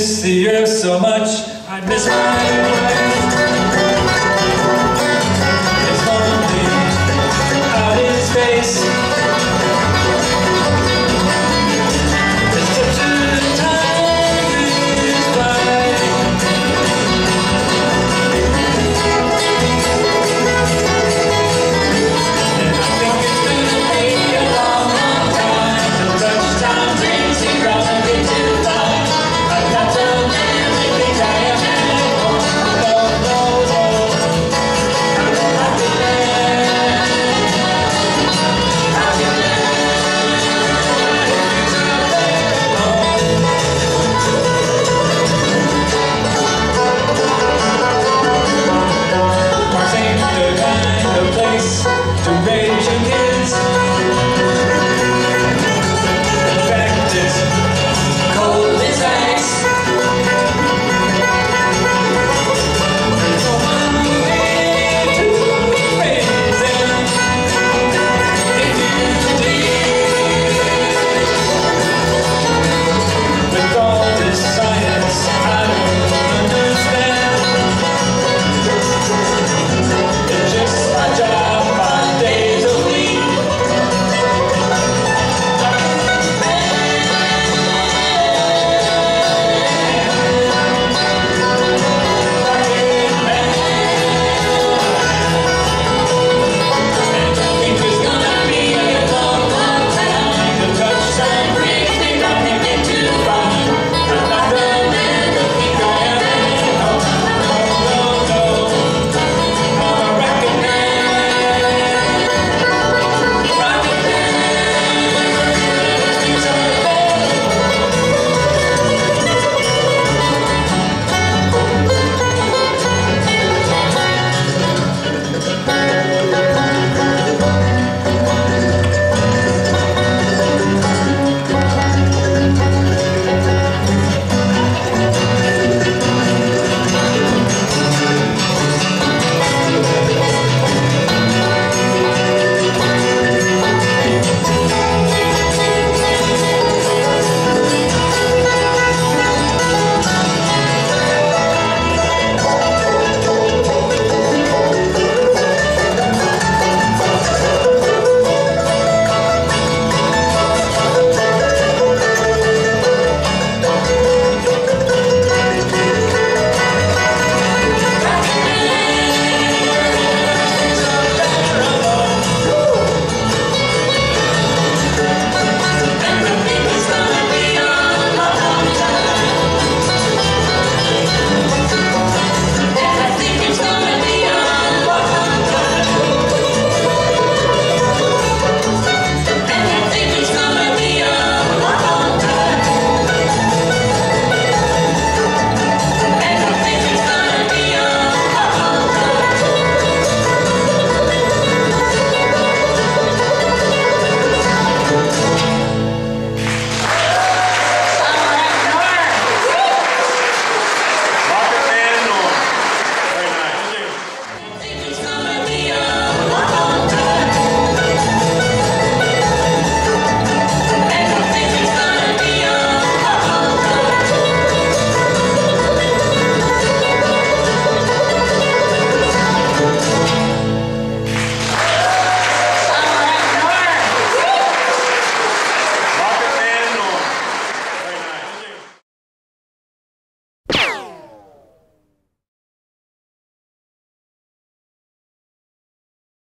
miss the earth so much. I miss my wife.